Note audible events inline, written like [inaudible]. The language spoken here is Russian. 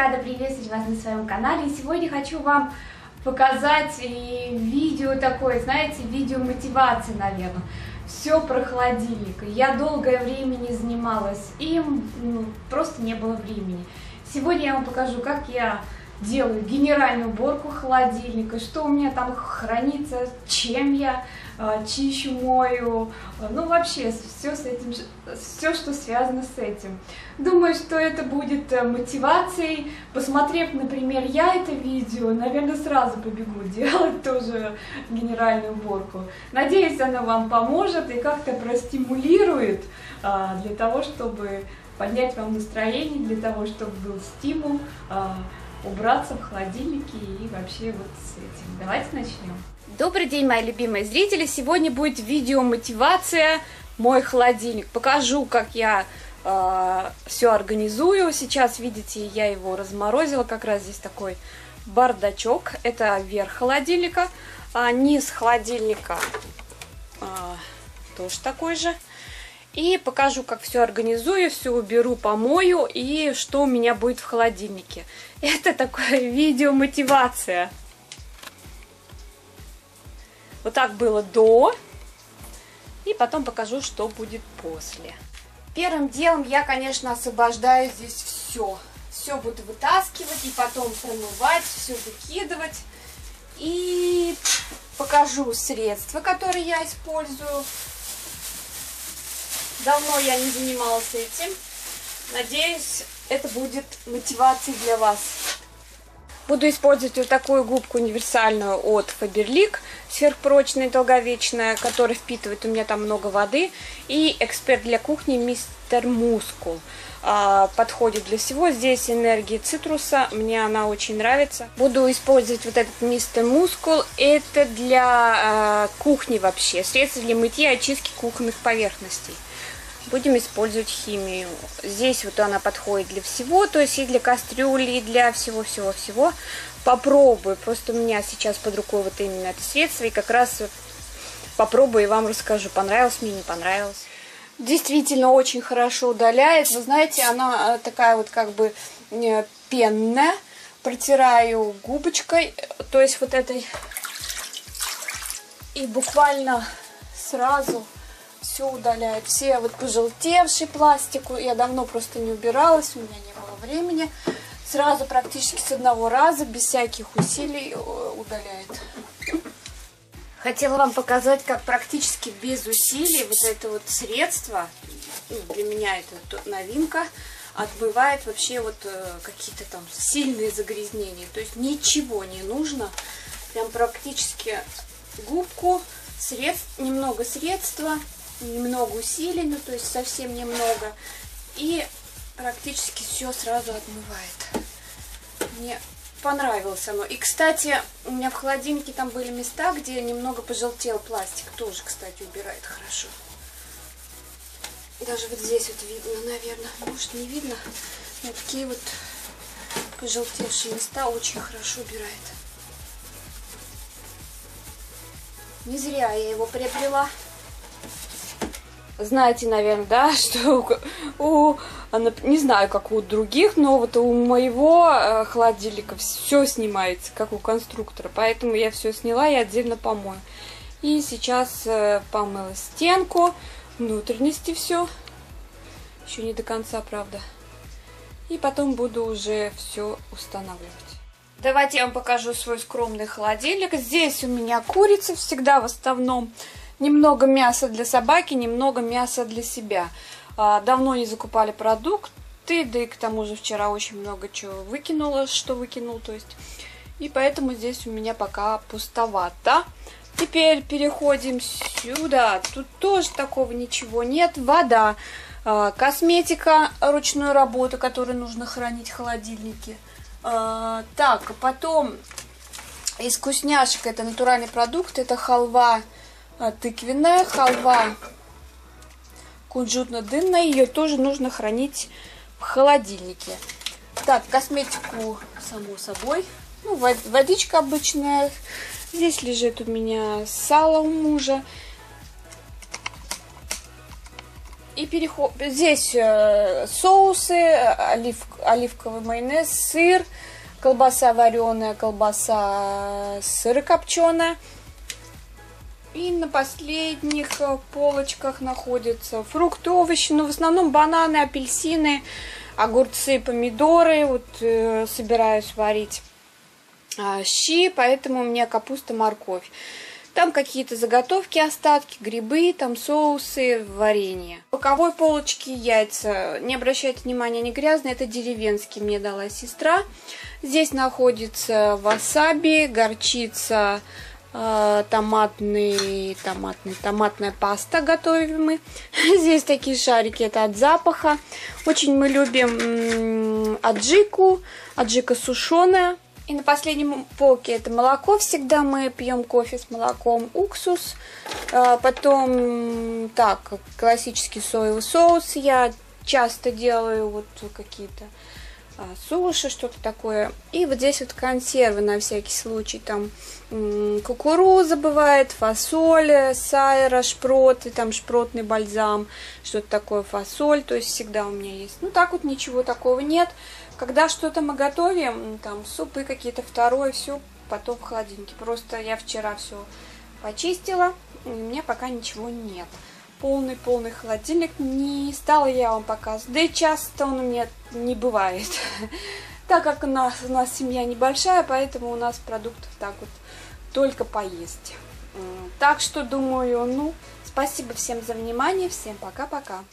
Рада приветствовать вас на своем канале. И сегодня хочу вам показать видео такое, знаете, видео мотивации, наверное. Все про холодильник. Я долгое время не занималась им, ну, просто не было времени. Сегодня я вам покажу, как я делаю генеральную уборку холодильника, что у меня там хранится, чем я э, чищу, мою, ну вообще все с этим, все, что связано с этим. Думаю, что это будет э, мотивацией. Посмотрев, например, я это видео, наверное, сразу побегу [laughs] делать тоже генеральную уборку. Надеюсь, она вам поможет и как-то простимулирует э, для того, чтобы поднять вам настроение, для того, чтобы был стимул э, убраться в холодильнике и вообще вот с этим. Давайте начнем. Добрый день, мои любимые зрители! Сегодня будет видео мотивация мой холодильник. Покажу, как я э, все организую. Сейчас, видите, я его разморозила. Как раз здесь такой бардачок. Это верх холодильника. А низ холодильника э, тоже такой же. И покажу, как все организую, все уберу, помою и что у меня будет в холодильнике. [laughs] Это такое видео мотивация. Вот так было до. И потом покажу, что будет после. Первым делом я, конечно, освобождаю здесь все. Все буду вытаскивать и потом промывать, все выкидывать. И покажу средства, которые я использую. Давно я не занималась этим. Надеюсь, это будет мотивацией для вас. Буду использовать вот такую губку универсальную от Faberlic, сверхпрочная, долговечная, которая впитывает у меня там много воды. И эксперт для кухни Мистер Мускул. А, подходит для всего. Здесь энергия цитруса, мне она очень нравится. Буду использовать вот этот Мистер Мускул. Это для а, кухни вообще, средство для мытья и очистки кухонных поверхностей будем использовать химию. Здесь вот она подходит для всего, то есть и для кастрюли, и для всего-всего-всего. Попробую, просто у меня сейчас под рукой вот именно это средство, и как раз попробую и вам расскажу, понравилось мне, не понравилось. Действительно очень хорошо удаляет. Вы знаете, она э, такая вот как бы э, пенная. Протираю губочкой, то есть вот этой. И буквально сразу все удаляет. Все вот пожелтевший пластик, я давно просто не убиралась, у меня не было времени. Сразу практически с одного раза, без всяких усилий э, удаляет. Хотела вам показать, как практически без усилий вот это вот средство, ну, для меня это новинка, отбывает вообще вот э, какие-то там сильные загрязнения. То есть ничего не нужно, прям практически губку, средств, немного средства, немного усилий, ну то есть совсем немного. И практически все сразу отмывает. Мне понравилось оно. И, кстати, у меня в холодильнике там были места, где немного пожелтел пластик. Тоже, кстати, убирает хорошо. Даже вот здесь вот видно, наверное. Может, не видно. Но такие вот пожелтевшие места очень хорошо убирает. Не зря я его приобрела. Знаете, наверное, да, [laughs] что у, у не знаю, как у других, но вот у моего э, холодильника все снимается, как у конструктора. Поэтому я все сняла и отдельно помою. И сейчас э, помыла стенку, внутренности все. Еще не до конца, правда. И потом буду уже все устанавливать. Давайте я вам покажу свой скромный холодильник. Здесь у меня курица всегда в основном. Немного мяса для собаки, немного мяса для себя. А, давно не закупали продукты, да и к тому же вчера очень много чего выкинула, что выкинул, то есть. И поэтому здесь у меня пока пустовато. Теперь переходим сюда. Тут тоже такого ничего нет. Вода, а, косметика ручной работы, которую нужно хранить в холодильнике. А, так, потом из вкусняшек это натуральный продукт, это халва тыквенная халва кунжутно-дынная. Ее тоже нужно хранить в холодильнике. Так, косметику, само собой. Ну, водичка обычная. Здесь лежит у меня сало у мужа. И переход... здесь э, соусы, олив... оливковый майонез, сыр, колбаса вареная, колбаса сырокопченая. И на последних э, полочках находятся фрукты, овощи, но в основном бананы, апельсины, огурцы, помидоры. Вот э, собираюсь варить э, щи, поэтому у меня капуста, морковь. Там какие-то заготовки, остатки, грибы, там соусы, варенье. В боковой полочке яйца. Не обращайте внимания, они грязные. Это деревенские мне дала сестра. Здесь находится васаби, горчица, томатный, томатный, томатная паста готовим мы. [laughs] Здесь такие шарики, это от запаха. Очень мы любим аджику, аджика сушеная. И на последнем полке это молоко. Всегда мы пьем кофе с молоком, уксус. А, потом, так, классический соевый соус я часто делаю, вот какие-то суши, что-то такое. И вот здесь вот консервы на всякий случай. Там кукуруза бывает, фасоль, сайра, шпроты, там шпротный бальзам, что-то такое, фасоль. То есть всегда у меня есть. Ну так вот ничего такого нет. Когда что-то мы готовим, там супы какие-то, второе, все потом в холодильнике. Просто я вчера все почистила, и у меня пока ничего нет. Полный-полный холодильник. Не стала я вам показывать. Да и часто он у меня не бывает. [laughs] Так как у нас, у нас семья небольшая, поэтому у нас продуктов так вот только поесть. Так что думаю, ну, спасибо всем за внимание. Всем пока-пока.